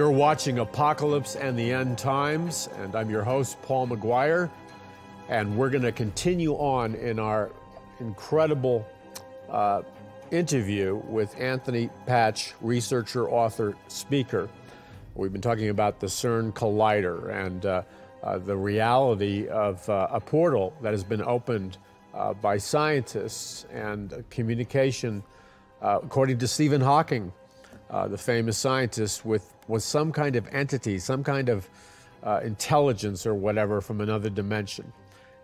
You're watching Apocalypse and the End Times, and I'm your host, Paul McGuire. And we're going to continue on in our incredible uh, interview with Anthony Patch, researcher, author, speaker. We've been talking about the CERN Collider and uh, uh, the reality of uh, a portal that has been opened uh, by scientists and communication, uh, according to Stephen Hawking, the famous scientist, with with some kind of entity, some kind of uh, intelligence or whatever from another dimension.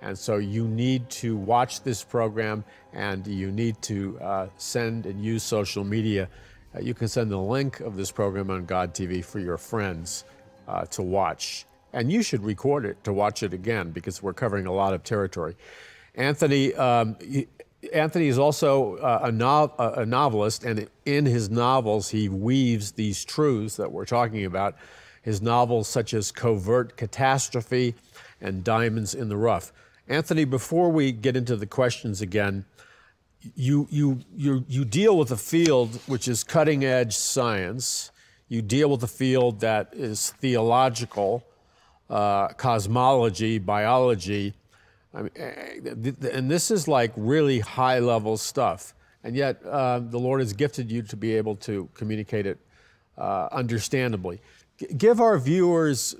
And so you need to watch this program and you need to uh, send and use social media. Uh, you can send the link of this program on God TV for your friends uh, to watch. And you should record it to watch it again because we're covering a lot of territory. Anthony, um, Anthony is also uh, a, a, novelist, and in his novels, he weaves these truths that we're talking about. His novels, such as Covert Catastrophe and Diamonds in the Rough. Anthony, before we get into the questions again, you, you, you, you deal with a field which is cutting edge science. You deal with a field that is theological, uh, cosmology, biology I mean, eh, and this is like really high level stuff. And yet, uh, the Lord has gifted you to be able to communicate it uh, understandably. G- give our viewers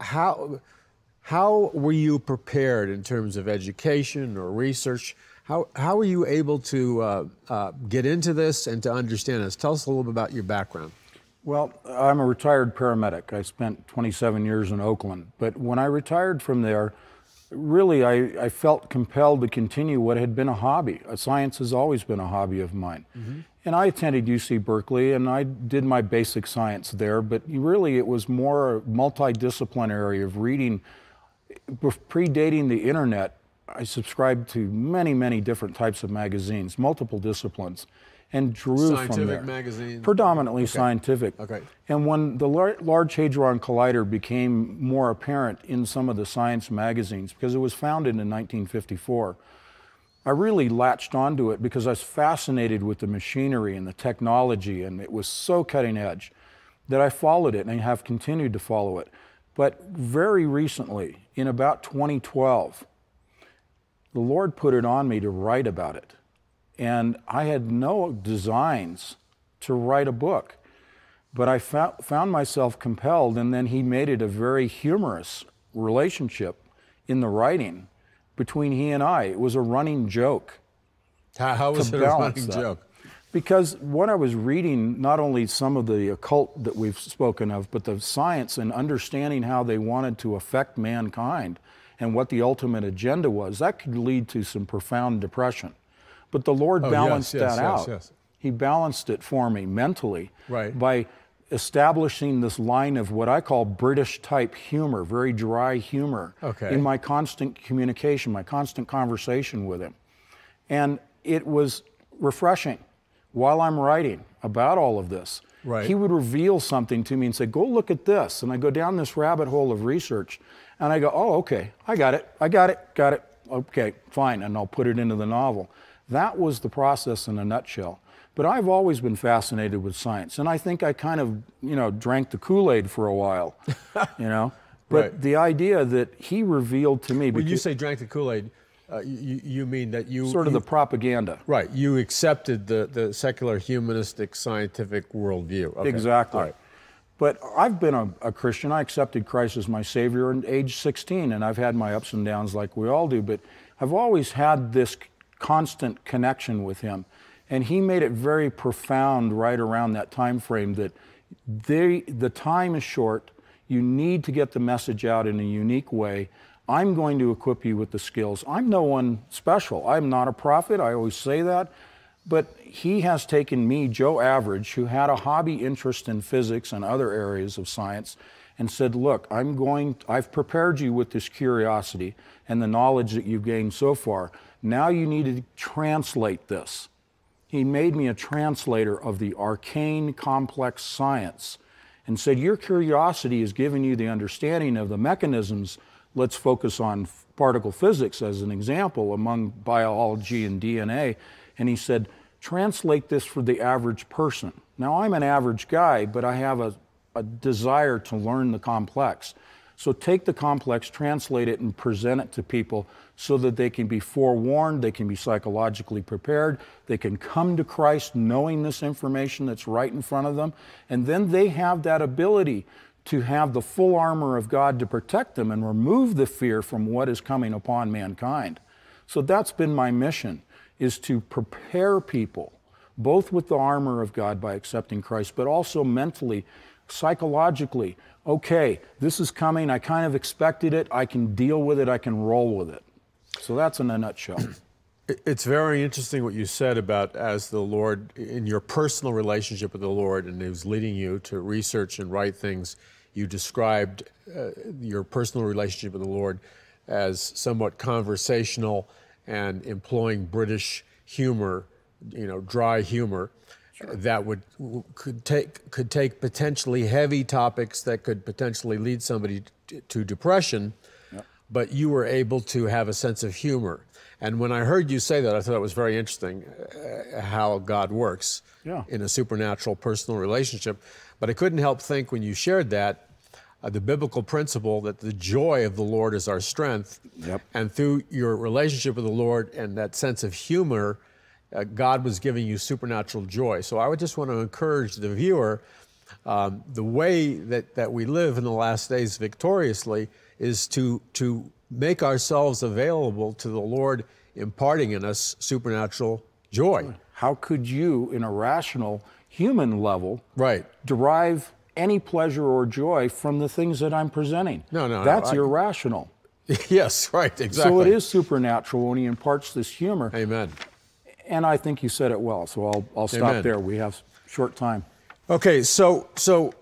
how, how were you prepared in terms of education or research? How, how were you able to uh, uh get into this and to understand this? Tell us a little bit about your background. Well, I'm a retired paramedic. I spent 27 years in Oakland. But when I retired from there, really, I, I felt compelled to continue what had been a hobby. Uh, science has always been a hobby of mine. Mm-hmm. And I attended UC Berkeley and I did my basic science there, but really it was more multidisciplinary of reading. Predating the internet, I subscribed to many, many different types of magazines, multiple disciplines and drew scientific from there. magazine? Predominantly okay. scientific. Okay. And when the Large Hadron Collider became more apparent in some of the science magazines, because it was founded in 1954, I really latched onto it because I was fascinated with the machinery and the technology, and it was so cutting edge that I followed it and I have continued to follow it. But very recently, in about 2012, the Lord put it on me to write about it. And I had no designs to write a book. But I found myself compelled, and then he made it a very humorous relationship in the writing between he and I. It was a running joke. How, how was it a running that. joke? Because what I was reading, not only some of the occult that we've spoken of, but the science and understanding how they wanted to affect mankind and what the ultimate agenda was, that could lead to some profound depression. But the Lord oh, balanced yes, yes, that yes, out. He balanced it for me mentally right. by establishing this line of what I call British type humor, very dry humor, okay. in my constant communication, my constant conversation with him. And it was refreshing while I'm writing about all of this. Right. He would reveal something to me and say, Go look at this. And I go down this rabbit hole of research and I go, Oh, okay, I got it, I got it, got it. Okay, fine. And I'll put it into the novel. That was the process in a nutshell. But I've always been fascinated with science, and I think I kind of, you know, drank the Kool-Aid for a while, you know. But right. the idea that he revealed to me. When you say drank the Kool-Aid, uh, you, you, mean that you sort of you, the propaganda, right? You accepted the the secular humanistic scientific worldview. Okay. Exactly. But I've been a, a, Christian. I accepted Christ as my Savior at age 16, and I've had my ups and downs like we all do. But I've always had this constant connection with him. And he made it very profound right around that time frame that they, the time is short. You need to get the message out in a unique way. I'm going to equip you with the skills. I'm no one special. I'm not a prophet. I always say that. But he has taken me, Joe Average, who had a hobby interest in physics and other areas of science, and said, Look, I'm going, I've prepared you with this curiosity and the knowledge that you've gained so far. Now you need to translate this. He made me a translator of the arcane, complex science and said, Your curiosity has given you the understanding of the mechanisms. Let's focus on particle physics as an example among biology and DNA. And he said, Translate this for the average person. Now, I'm an average guy, but I have a a desire to learn the complex. So take the complex, translate it, and present it to people so that they can be forewarned, they can be psychologically prepared, they can come to Christ knowing this information that's right in front of them, and then they have that ability to have the full armor of God to protect them and remove the fear from what is coming upon mankind. So that's been my mission is to prepare people both with the armor of God by accepting Christ, but also mentally, psychologically. Okay, this is coming. I kind of expected it. I can deal with it. I can roll with it. So that's in a nutshell. It's very interesting what you said about as the Lord, in your personal relationship with the Lord, and He was leading you to research and write things. You described uh, your personal relationship with the Lord as somewhat conversational and employing British humor you know, dry humor sure. that would could take could take potentially heavy topics that could potentially lead somebody to, to depression, yep. but you were able to have a sense of humor. And when I heard you say that, I thought it was very interesting uh, how God works yeah. in a supernatural personal relationship. But I couldn't help think when you shared that uh, the biblical principle that the joy of the Lord is our strength. Yep. And through your relationship with the Lord and that sense of humor, uh, God was giving you supernatural joy. So I would just want to encourage the viewer um, the way that, that we live in the last days victoriously is to, to make ourselves available to the Lord imparting in us supernatural joy. How could you, in a rational human level, right. derive any pleasure or joy from the things that I'm presenting? No, no, That's no, irrational. yes, right, exactly. So it is supernatural when he imparts this humor. Amen and I think you said it well. So I'll, I'll stop Amen. there. We have short time. Okay, so so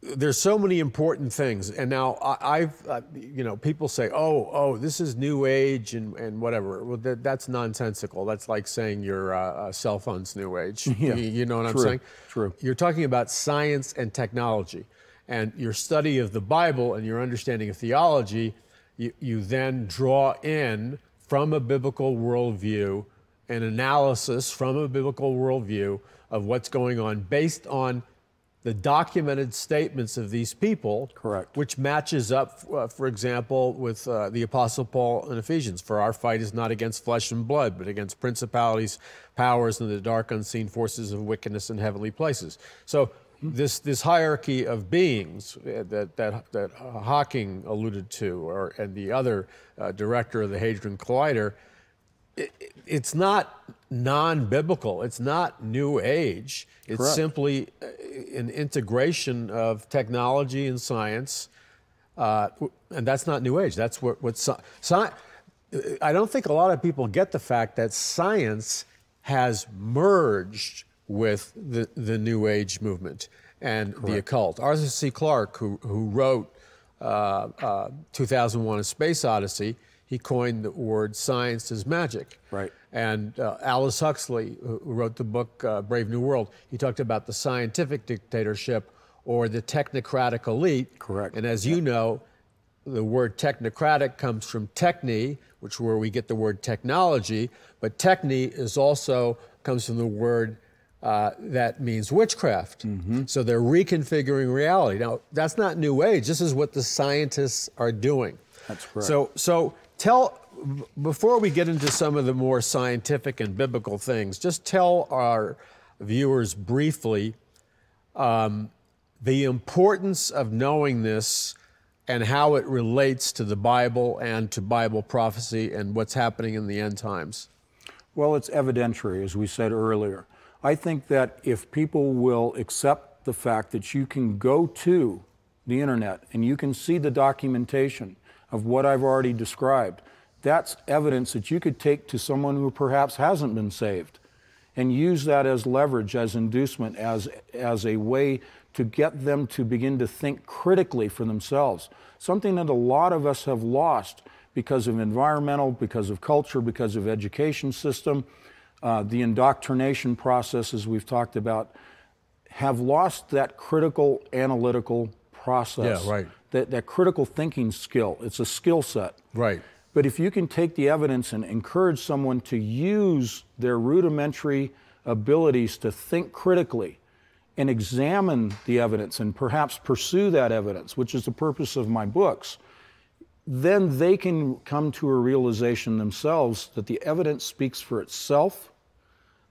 there's so many important things, and now I, have uh, you know people say, oh oh this is new age and and whatever. Well, that, that's nonsensical. That's like saying your uh, uh cell phone's new age. Yeah, you, you know what true, I'm saying? True. You're talking about science and technology, and your study of the Bible and your understanding of theology. You, you then draw in from a biblical worldview an analysis from a biblical worldview of what's going on based on the documented statements of these people, correct, which matches up, uh, for example, with uh, the Apostle Paul in Ephesians. For our fight is not against flesh and blood, but against principalities, powers, and the dark unseen forces of wickedness in heavenly places. So this this hierarchy of beings uh, that that that Hawking alluded to, or and the other uh, director of the Hadron Collider it's not non-biblical. It's not new age. It's Correct. simply uh, an integration of technology and science, uh, and that's not new age. That's what what sci- I don't think a lot of people get the fact that science has merged with the, the new age movement and Correct. the occult. Arthur C. Clarke, who who wrote uh, uh, 2001: A Space Odyssey he coined the word science is magic. Right. And uh, Aldous Huxley, who wrote the book uh, Brave New World, he talked about the scientific dictatorship or the technocratic elite. Correct. And as you know, the word technocratic comes from techne, which is where we get the word technology, but techne is also comes from the word uh, that means witchcraft. Mm-hmm. So they're reconfiguring reality. Now, that's not new age. This is what the scientists are doing. That's correct. So, so tell before we get into some of the more scientific and biblical things, just tell our viewers briefly um, the importance of knowing this and how it relates to the Bible and to Bible prophecy and what's happening in the end times. Well, it's evidentiary, as we said earlier. I think that if people will accept the fact that you can go to the internet and you can see the documentation of what I've already described. That's evidence that you could take to someone who perhaps hasn't been saved and use that as leverage, as inducement, as, as a way to get them to begin to think critically for themselves. Something that a lot of us have lost because of environmental, because of culture, because of education system, uh, the indoctrination processes we've talked about, have lost that critical analytical process. Yeah, right that, that critical thinking skill. It's a skill set. Right. But if you can take the evidence and encourage someone to use their rudimentary abilities to think critically and examine the evidence and perhaps pursue that evidence, which is the purpose of my books, then they can come to a realization themselves that the evidence speaks for itself.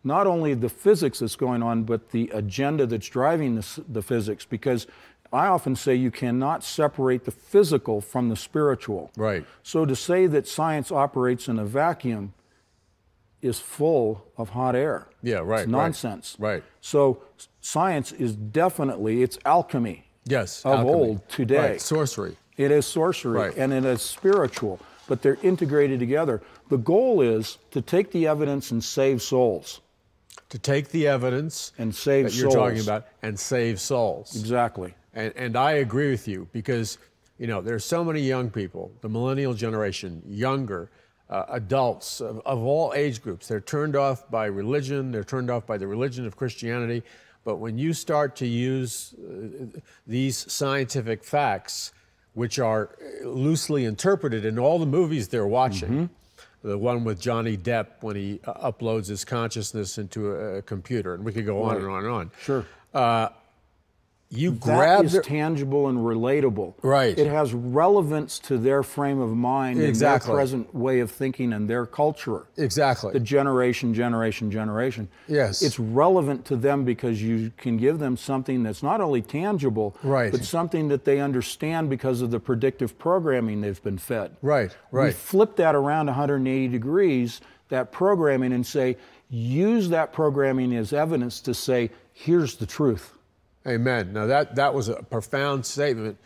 Not only the physics that's going on, but the agenda that's driving the, the physics. Because I often say you cannot separate the physical from the spiritual. Right. So to say that science operates in a vacuum is full of hot air. Yeah, right. It's nonsense. Right. right. So science is definitely it's alchemy. Yes. Of alchemy. old today. Right. Sorcery. It is sorcery Right. and it is spiritual, but they're integrated together. The goal is to take the evidence and save souls. To take the evidence And save that you're souls. talking about and save souls. Exactly. And, and I agree with you because, you know, there's so many young people, the millennial generation, younger, uh, adults of, of all age groups. They're turned off by religion, they're turned off by the religion of Christianity. But when you start to use uh, these scientific facts, which are loosely interpreted in all the movies they're watching, the one with Johnny Depp when he uh, uploads his consciousness into a, a computer, and we could go on and on and on. Sure. You That grab is their- tangible and relatable. Right. It has relevance to their frame of mind Exactly. and their present way of thinking and their culture. exactly. The generation, generation, generation. Yes. It's relevant to them because you can give them something that's not only tangible, Right. but something that they understand because of the predictive programming they've been fed. Right, right. We flip that around 180 degrees, that programming, and say, use that programming as evidence to say, here's the truth. Amen. Now that that was a profound statement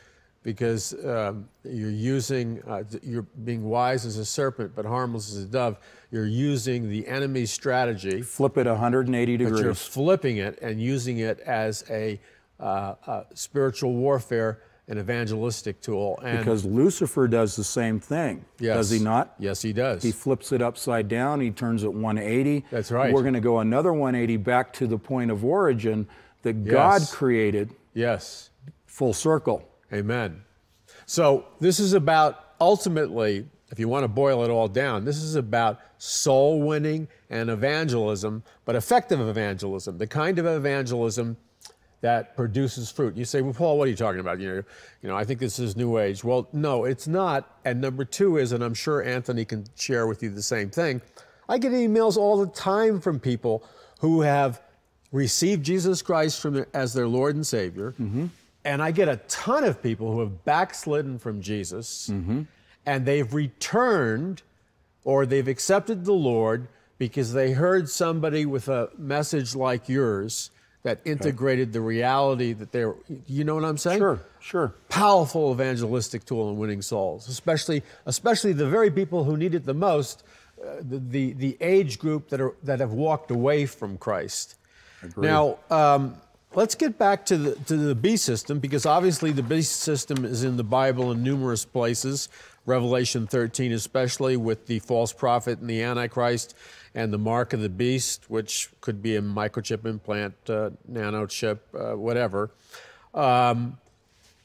because um, you're using uh, you're being wise as a serpent but harmless as a dove. You're using the enemy's strategy, Flip it 180 degrees. but you're flipping it and using it as a, uh, a spiritual warfare and evangelistic tool. And Because Lucifer does the same thing, yes, does he not? Yes, he does. He flips it upside down, he turns it 180. That's right. We're going to go another 180 back to the point of origin that God created yes. full circle. Amen. So this is about ultimately, if you want to boil it all down, this is about soul winning and evangelism, but effective evangelism, the kind of evangelism that produces fruit. You say, well, Paul, what are you talking about? You know, you know, I think this is New Age. Well, no, it's not. And number two is, and I'm sure Anthony can share with you the same thing. I get emails all the time from people who have received Jesus Christ from as their Lord and Savior, and I get a ton of people who have backslidden from Jesus, and they've returned or they've accepted the Lord because they heard somebody with a message like yours that integrated the reality that they're, you know what I'm saying? Sure, sure. Powerful evangelistic tool in winning souls, especially, especially the very people who need it the most, uh, the, the, the age group that, are, that have walked away from Christ. Now, um, let's get back to the, to the beast system because obviously the beast system is in the Bible in numerous places, Revelation 13 especially, with the false prophet and the Antichrist and the mark of the beast, which could be a microchip implant, uh, nanochip, uh, whatever. Um,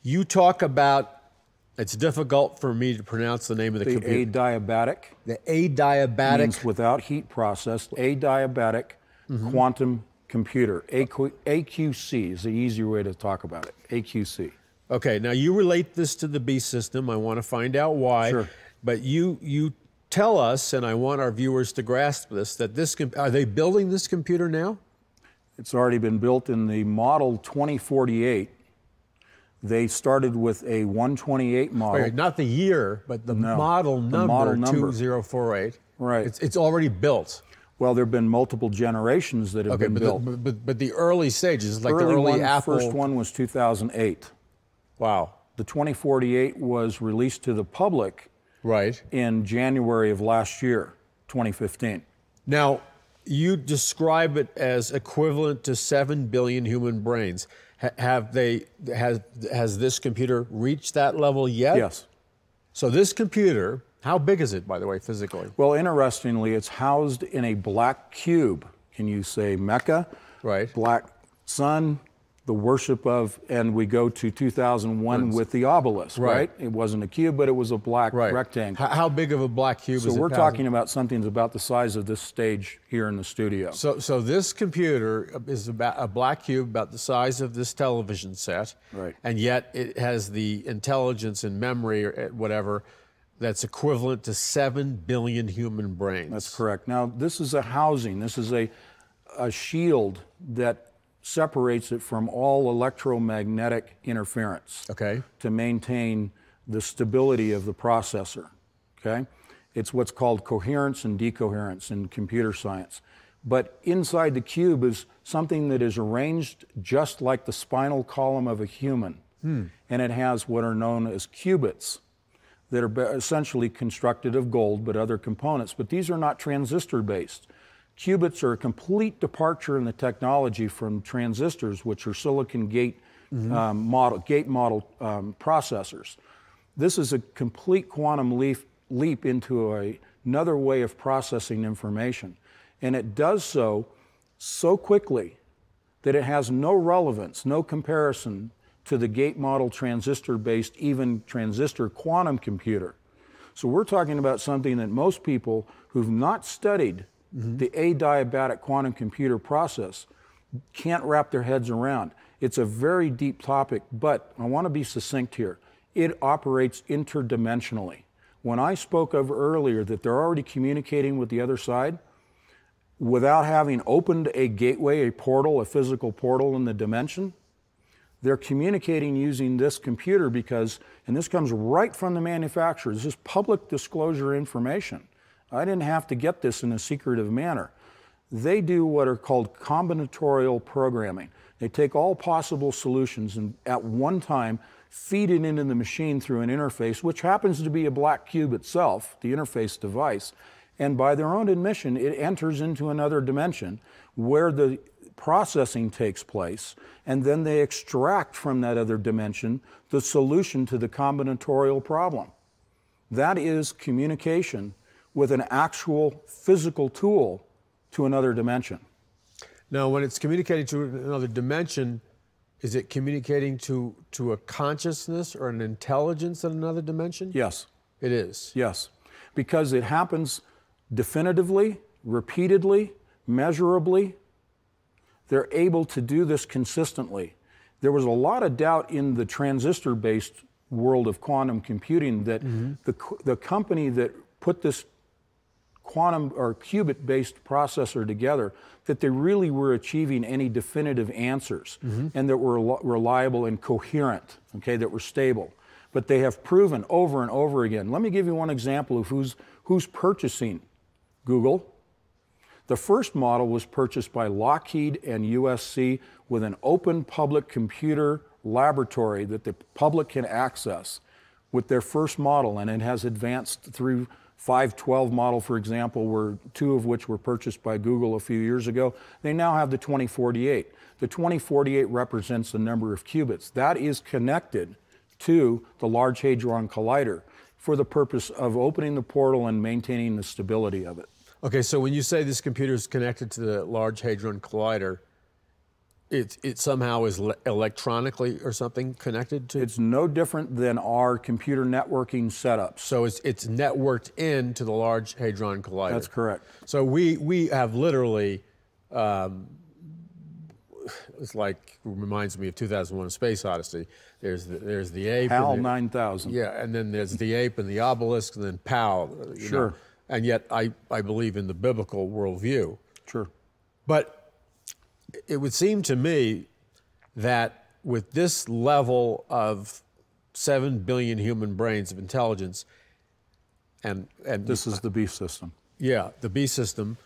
you talk about, it's difficult for me to pronounce the name of the, The computer. adiabatic the adiabatic. means without heat process. adiabatic Mm-hmm. quantum computer. AQ, AQC is the easier way to talk about it. AQC. Okay, now you relate this to the B system. I want to find out why. Sure. But you you tell us, and I want our viewers to grasp this, that this are they building this computer now? It's already been built in the model 2048. They started with a 128 model. Wait, not the year, but the model number the number model number. 2048. Right. It's, it's already built. Well, there have been multiple generations that have Okay, been but built. but, but, but the early stages, like early the early one, Apple. first one was 2008. Wow. The 2048 was released to the public Right. in January of last year, 2015. Now, you describe it as equivalent to 7 billion human brains. Ha- have they has has this computer reached that level yet? Yes. So this computer, how big is it by the way physically? Well, interestingly, it's housed in a black cube. Can you say Mecca? Right. Black sun, the worship of, and we go to 2001 with the obelisk, right. Right. It wasn't a cube, but it was a black Right. rectangle. How, how big of a black cube so is it? So we're talking about something that's about the size of this stage here in the studio. So, so this computer is about a black cube about the size of this television set, Right. And yet it has the intelligence and memory or uh, whatever that's equivalent to seven billion human brains. That's correct. Now, this is a housing, this is a, a shield that separates it from all electromagnetic interference okay. to maintain the stability of the processor. Okay? It's what's called coherence and decoherence in computer science. But inside the cube is something that is arranged just like the spinal column of a human. Hmm. And it has what are known as qubits that are essentially constructed of gold but other components. But these are not transistor based. Qubits are a complete departure in the technology from transistors, which are silicon gate um, model, gate model um, processors. This is a complete quantum leap, leap into a, another way of processing information. And it does so so quickly that it has no relevance, no comparison to the gate model transistor based, even transistor quantum computer. So we're talking about something that most people who've not studied mm-hmm. the adiabatic quantum computer process can't wrap their heads around. It's a very deep topic, but I want to be succinct here. It operates interdimensionally. When I spoke of earlier that they're already communicating with the other side, without having opened a gateway, a portal, a physical portal in the dimension, they're communicating using this computer because, and this comes right from the manufacturer, this is public disclosure information. I didn't have to get this in a secretive manner. They do what are called combinatorial programming. They take all possible solutions and at one time feed it into the machine through an interface, which happens to be a black cube itself, the interface device. And by their own admission, it enters into another dimension where the processing takes place, and then they extract from that other dimension the solution to the combinatorial problem. That is communication with an actual physical tool to another dimension. Now, when it's communicating to another dimension, is it communicating to to a consciousness or an intelligence in another dimension? Yes, It is. yes. Because it happens definitively, repeatedly, measurably. They're able to do this consistently. There was a lot of doubt in the transistor based world of quantum computing that mm-hmm. the, co- the company that put this quantum or qubit based processor together that they really were achieving any definitive answers mm-hmm. and that were reliable and coherent okay that were stable. But they have proven over and over again. Let me give you one example of who's who's purchasing google the first model was purchased by Lockheed and USC with an open public computer laboratory that the public can access with their first model, and it has advanced through 512 model, for example, were two of which were purchased by Google a few years ago. They now have the 2048. The 2048 represents the number of qubits. That is connected to the Large Hadron Collider for the purpose of opening the portal and maintaining the stability of it. Okay, so when you say this computer is connected to the Large Hadron Collider, it, it somehow is le- electronically or something connected to? It's no different than our computer networking setups. so it's, it's networked into the Large Hadron Collider. That's correct. So we, we have literally, um, it's like, reminds me of 2001 A Space Odyssey. There's the, there's the ape. the- 9000. Yeah, and then there's the ape and the obelisk, and then Pow. you know. And yet, I, I believe in the biblical worldview. Sure. But it would seem to me that with this level of seven billion human brains of intelligence, and and This is the beef system. yeah, the B system,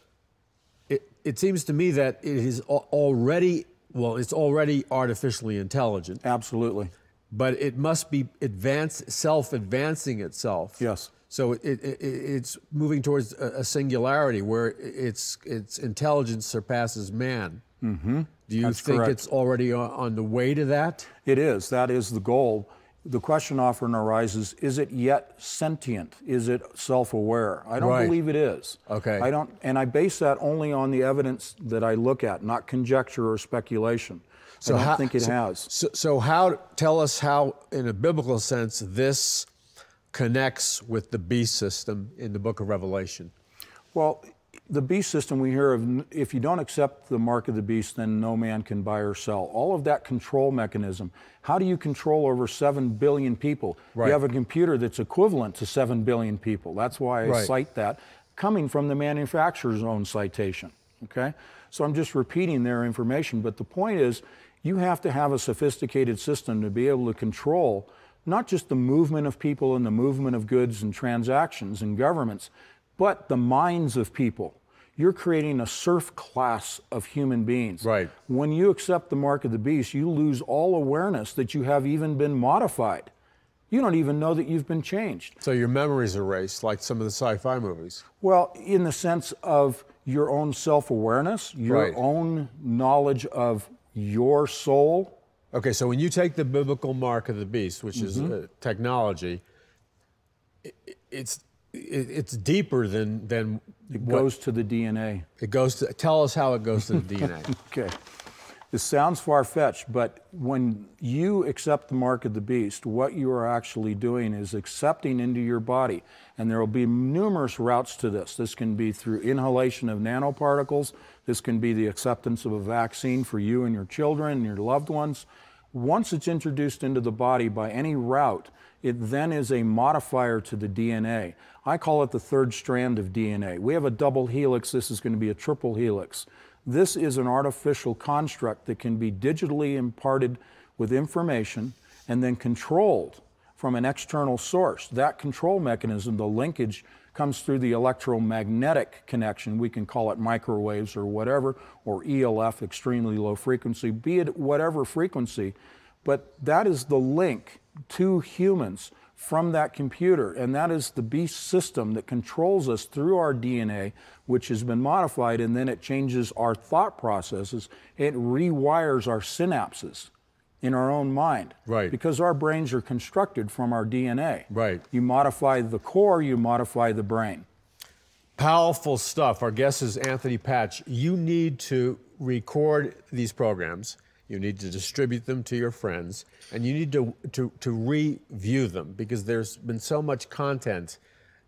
it, it seems to me that it is already well, it's already artificially intelligent, Absolutely. but it must be advanced, self-advancing itself. Yes. So it, it, it, it's moving towards a, a singularity where its its intelligence surpasses man. Mm-hmm. Do you That's think correct. it's already on, on the way to that? It is. That is the goal. the question often arises is it yet sentient is it self-aware i don't Right. believe it is Okay. i don't and i base that only on the evidence that i look at not conjecture or speculation So i don't how- think it so- has So, so how? Tell us how, in a biblical sense, this connects with the beast system in the Book of Revelation. Well, the beast system we hear of, if you don't accept the mark of the beast, then no man can buy or sell. All of that control mechanism. How do you control over 7 billion people? Right. You have a computer that's equivalent to 7 billion people. That's why I Right. cite that coming from the manufacturer's own citation. Okay? So I'm just repeating their information. But the point is, you have to have a sophisticated system to be able to control not just the movement of people and the movement of goods and transactions and governments, but the minds of people. You're creating a serf class of human beings. Right. When you accept the mark of the beast, you lose all awareness that you have even been modified. You don't even know that you've been changed. So your memory's erased, like some of the sci-fi movies. Well, in the sense of your own self awareness, your Right. own knowledge of your soul. Okay, so when you take the biblical mark of the beast, which is uh, technology, i i- it's it, it's deeper than than It what- goes to the DNA. It goes to. Tell us how it goes to the DNA. Okay. This sounds far fetched, but when you accept the mark of the beast, what you are actually doing is accepting into your body. And there will be numerous routes to this. This can be through inhalation of nanoparticles, this can be the acceptance of a vaccine for you and your children and your loved ones. Once it's introduced into the body by any route, it then is a modifier to the DNA. I call it the third strand of DNA. We have a double helix, this is going to be a triple helix. This is an artificial construct that can be digitally imparted with information and then controlled from an external source. That control mechanism, the linkage, comes through the electromagnetic connection. We can call it microwaves or whatever, or ELF, extremely low frequency, be it whatever frequency. But that is the link to humans from that computer. And that is the beast system that controls us through our DNA, which has been modified, and then it changes our thought processes. It rewires our synapses in our own mind. Right. Because our brains are constructed from our DNA. Right. You modify the core, you modify the brain. Powerful stuff. Our guest is Anthony Patch. You need to record these programs. You need to distribute them to your friends, and you need to, to, to review them because there's been so much content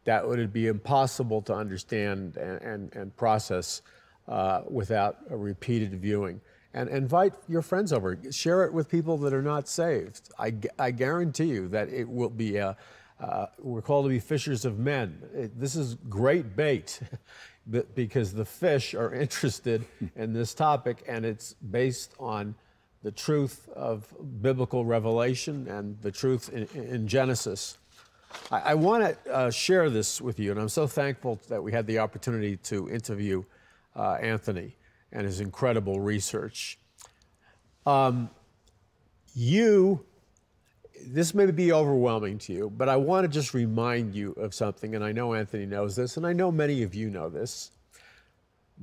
that would be impossible to understand and, and, and process uh, without a repeated viewing. And invite your friends over. Share it with people that are not saved. I, I guarantee you that it will be a, uh, we're called to be fishers of men. It- this is great bait because the fish are interested in this topic and it's based on the truth of biblical revelation and the truth in, in Genesis. I, I want to uh, share this with you, and I'm so thankful that we had the opportunity to interview uh, Anthony and his incredible research. Um, you, this may be overwhelming to you, but I want to just remind you of something, and I know Anthony knows this, and I know many of you know this.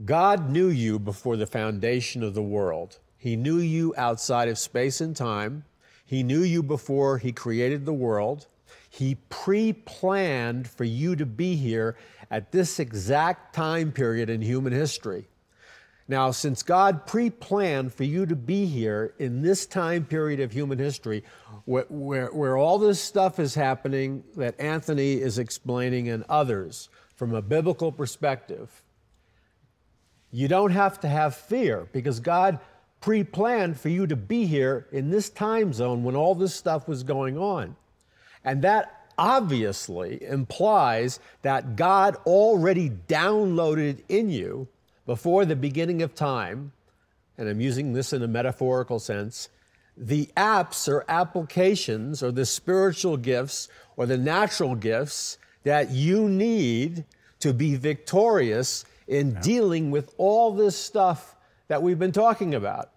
God knew you before the foundation of the world. He knew you outside of space and time. He knew you before He created the world. He pre planned for you to be here at this exact time period in human history. Now, since God pre planned for you to be here in this time period of human history, where, where, where all this stuff is happening that Anthony is explaining and others from a biblical perspective, you don't have to have fear because God pre planned for you to be here in this time zone when all this stuff was going on. And that obviously implies that God already downloaded in you before the beginning of time, and I'm using this in a metaphorical sense, the apps or applications or the spiritual gifts or the natural gifts that you need to be victorious in dealing with all this stuff that we've been talking about.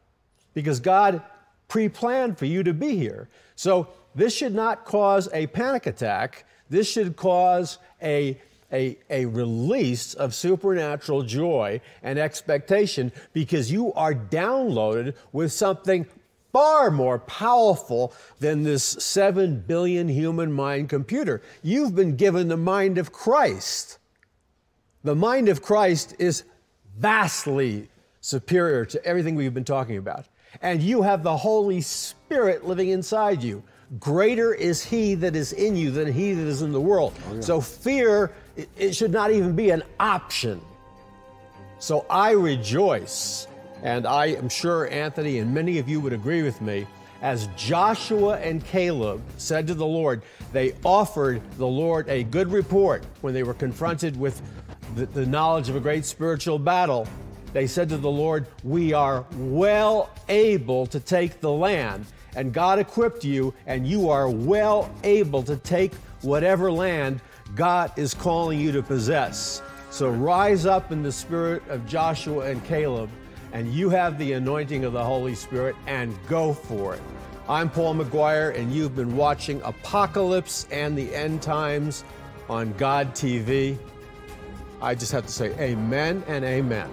Because God pre planned for you to be here. So this should not cause a panic attack. This should cause a, a, a release of supernatural joy and expectation because you are downloaded with something far more powerful than this 7 billion human mind computer. You've been given the mind of Christ. The mind of Christ is vastly superior to everything we've been talking about. And you have the Holy Spirit living inside you. Greater is He that is in you than He that is in the world. Oh, yeah. So fear, it, should not even be an option. So I rejoice, and I am sure Anthony and many of you would agree with me, as Joshua and Caleb said to the Lord, they offered the Lord a good report when they were confronted with the, the knowledge of a great spiritual battle. They said to the Lord, We are well able to take the land. And God equipped you, and you are well able to take whatever land God is calling you to possess. So rise up in the spirit of Joshua and Caleb, and you have the anointing of the Holy Spirit, and go for it. I'm Paul McGuire, and you've been watching Apocalypse and the End Times on God TV. I just have to say amen and amen.